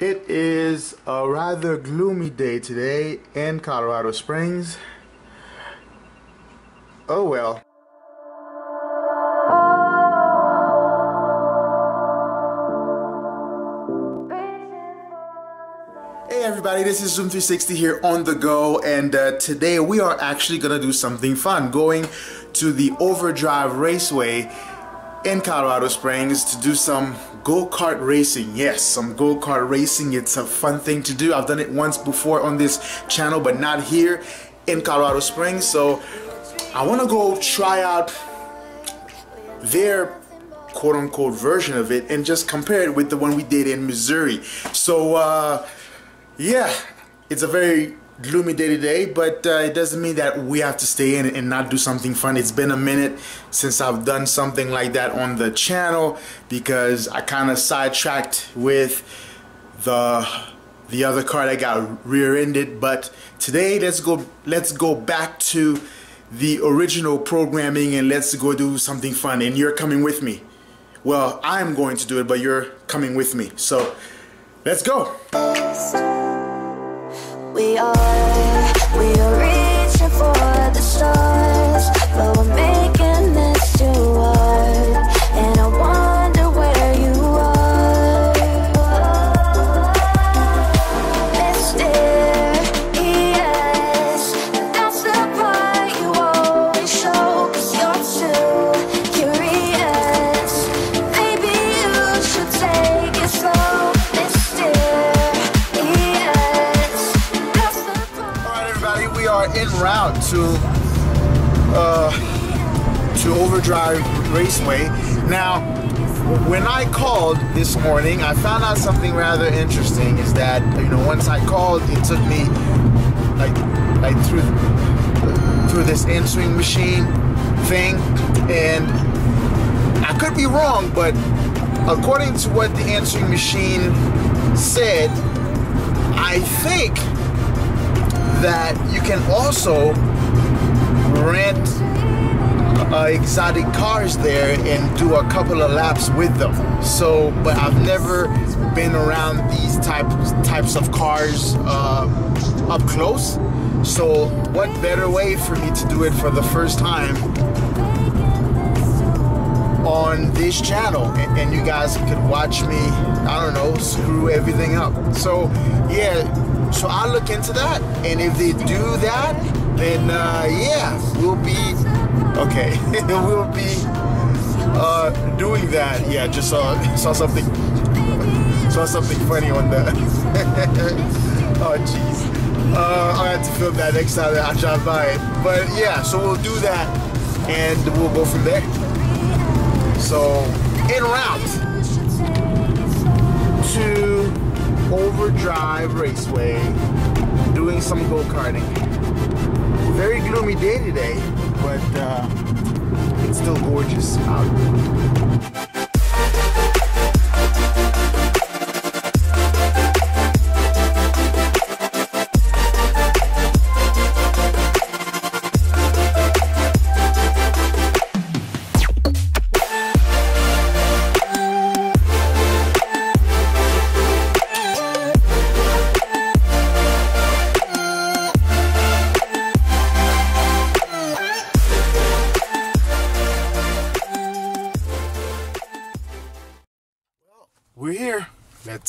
It is a rather gloomy day today in Colorado Springs. Oh well. Hey everybody, this is Zoom 360 here on the go, and uh, today we are actually gonna do something fun. Going to the Overdrive Raceway in Colorado Springs to do some go-kart racing. Yes, some go-kart racing. It's a fun thing to do. I've done it once before on this channel, but not here in Colorado Springs. So I want to go try out their quote-unquote version of it and just compare it with the one we did in Missouri. So uh, yeah, it's a very gloomy day today, but uh, it doesn't mean that we have to stay in and not do something fun. It's been a minute since I've done something like that on the channel because I kind of sidetracked with the the other car that got rear-ended. But today, let's go let's go back to the original programming and let's go do something fun. And you're coming with me. Well, I'm going to do it, but you're coming with me. So let's go. We are, we are reaching for the stars, but we're making something rather interesting. Is that you know once I called, it took me like like through through this answering machine thing, and I could be wrong, but according to what the answering machine said, I think that you can also rent uh, exotic cars there and do a couple of laps with them. So, but I've never been around these types types of cars uh, up close. So, what better way for me to do it for the first time on this channel? And, and you guys could watch me i don't know screw everything up. So yeah so i'll look into that. And if they do that then uh, yeah we'll be okay we'll be uh, doing that. Yeah just saw saw something saw something funny on the oh jeez uh, i have to film that next time that i drive by it but yeah so we'll do that and we'll go from there so, en route to Overdrive Raceway, doing some go karting. Very gloomy day today, but uh, it's still gorgeous out.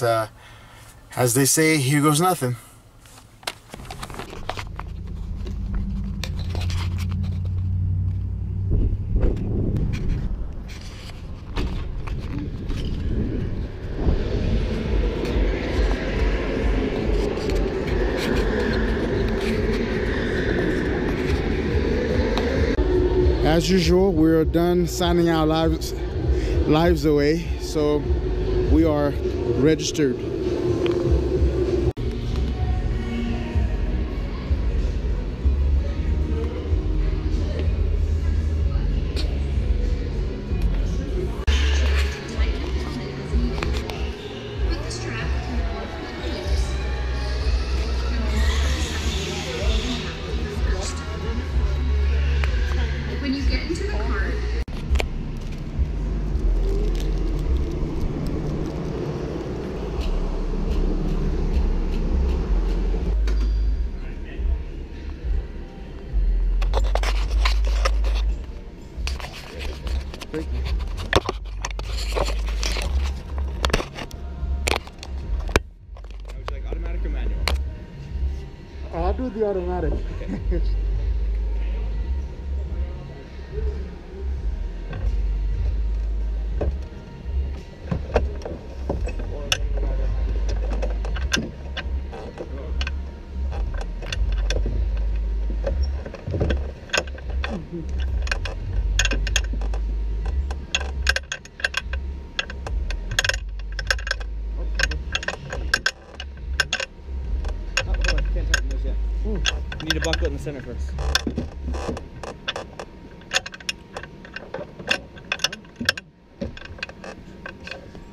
Let's, uh, as they say, here goes nothing. As usual, we're done signing our lives lives away, so we are registered. The automatic. Oh, hold on, can't tighten those yet. You need to buckle it in the center first.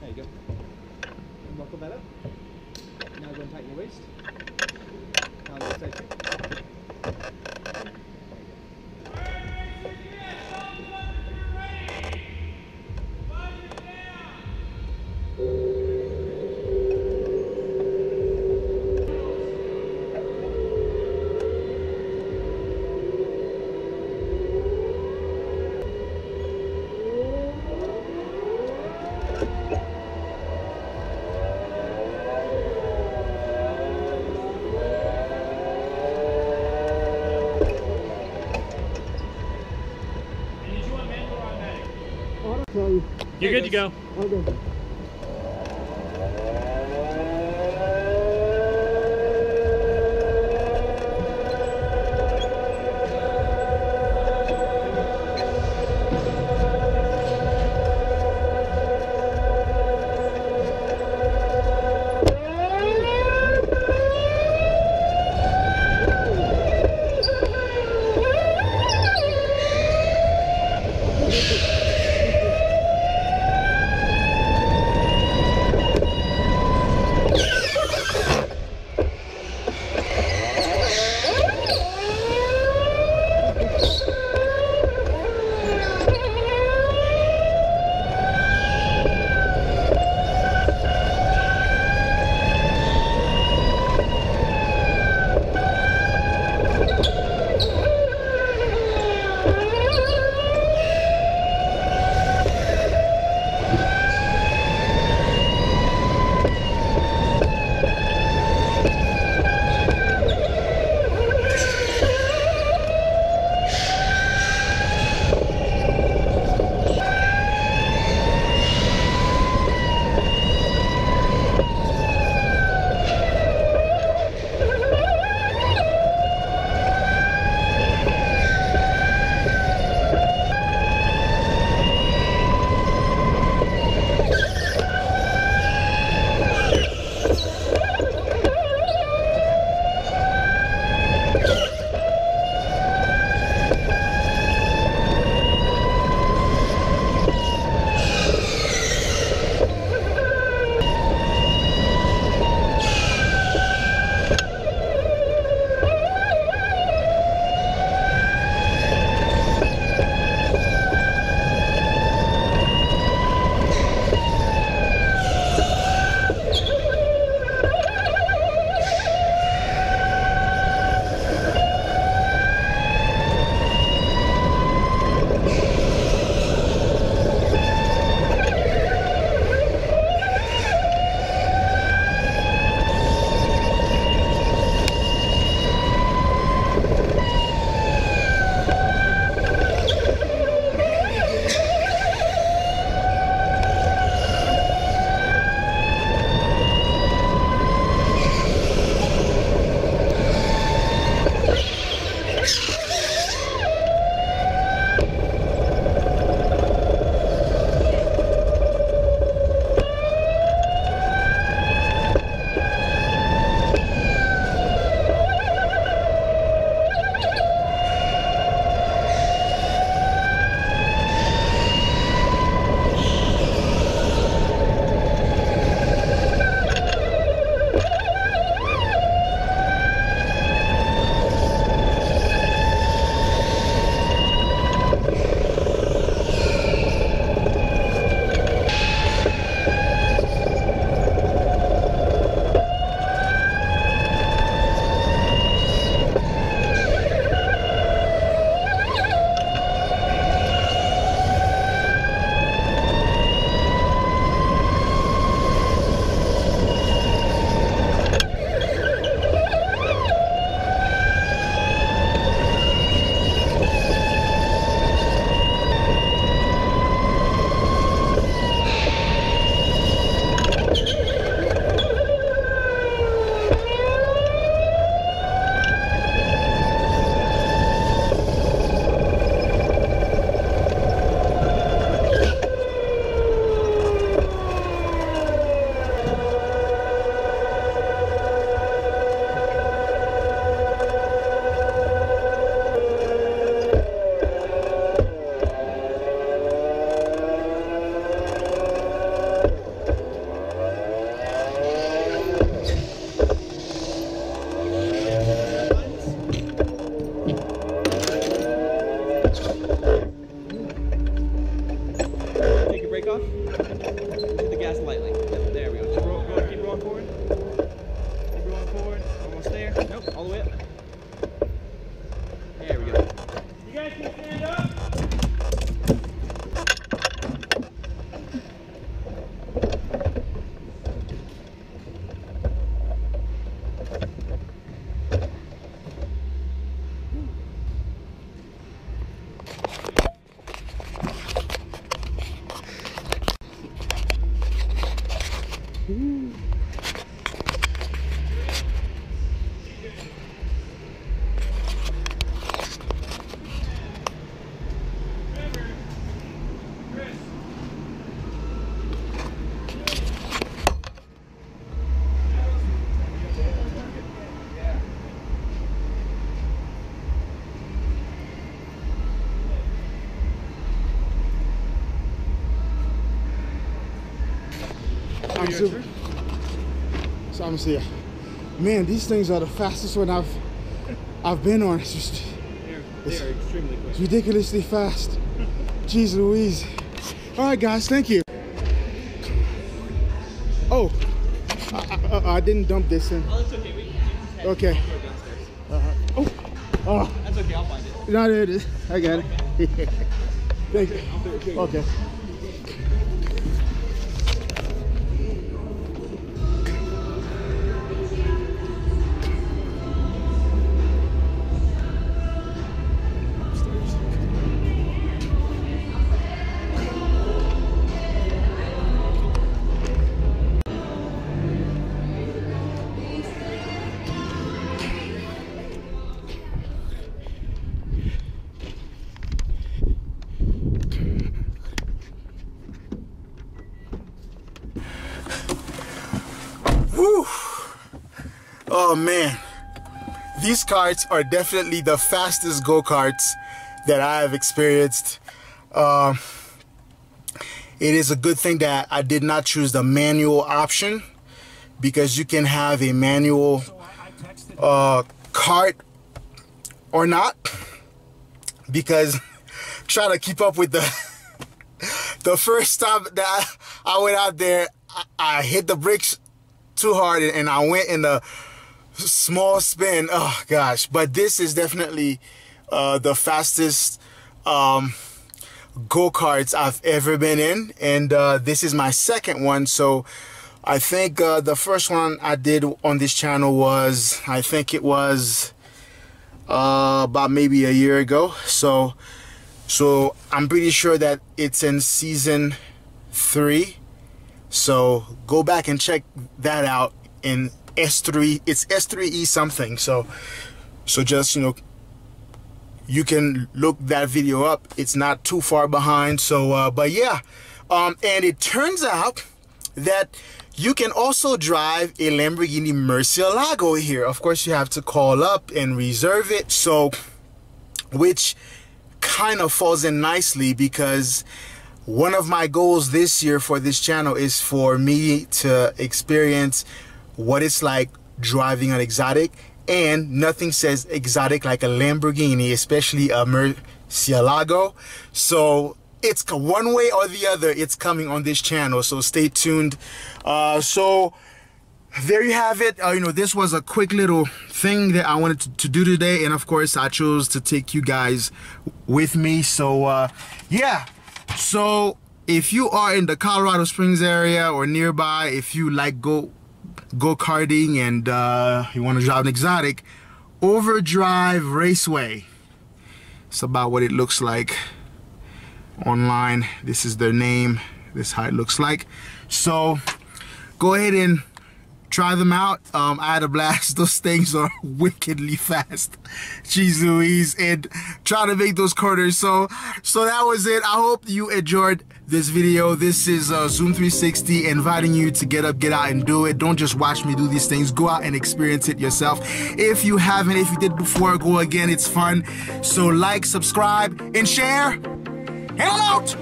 There you go. And buckle that up. Now go and tighten your waist. Now go tighten. You're good to go. Roll, go, keep rolling forward. Keep rolling forward. Almost there. Nope, all the way up. There we go. You guys can stand up. I'm super. So I'm man, these things are the fastest one I've I've been on. It's just They're, they are extremely quick. ridiculously fast. Jeez Louise. All right, guys, thank you. Oh, I, I, I didn't dump this in. Oh, that's okay. We, we just had Okay. go downstairs. Oh, oh, That's okay. I'll find it. no, there it is. I got it. thank you. Okay. Whew. Oh man, these carts are definitely the fastest go karts that I have experienced. Um, it is a good thing that I did not choose the manual option because you can have a manual uh, cart or not because trying to keep up with the the first time that I, I went out there I, I hit the brakes too hard and I went in a small spin. Oh gosh, but this is definitely uh, the fastest um, go karts I've ever been in, and uh, this is my second one. So I think uh, the first one I did on this channel was I think it was uh, about maybe a year ago. So so I'm pretty sure that it's in season three. So go back and check that out in S3. It's S3E something. So so just you know you can look that video up. It's not too far behind. So uh, but yeah. Um and it turns out that you can also drive a Lamborghini Murcielago here. Of course you have to call up and reserve it. So which kind of falls in nicely because one of my goals this year for this channel is for me to experience what it's like driving an exotic and nothing says exotic like a Lamborghini especially a Murcielago. So it's one way or the other it's coming on this channel so stay tuned. Uh, so there you have it. Uh, you know this was a quick little thing that i wanted to, to, do today and of course i chose to take you guys with me. So uh yeah so if you are in the colorado springs area or nearby if you like go go karting and uh you want to drive an exotic overdrive raceway. It's about what it looks like online. This is their name. This is how it looks like. So go ahead and try them out. Um, I had a blast. Those things are wickedly fast. Jeez Louise. And try to make those corners. So, so that was it. I hope you enjoyed this video. This is uh, Zoom 360 inviting you to get up, get out and do it. Don't just watch me do these things. Go out and experience it yourself. If you haven't, if you did before, go again. It's fun. So like, subscribe, and share. And out.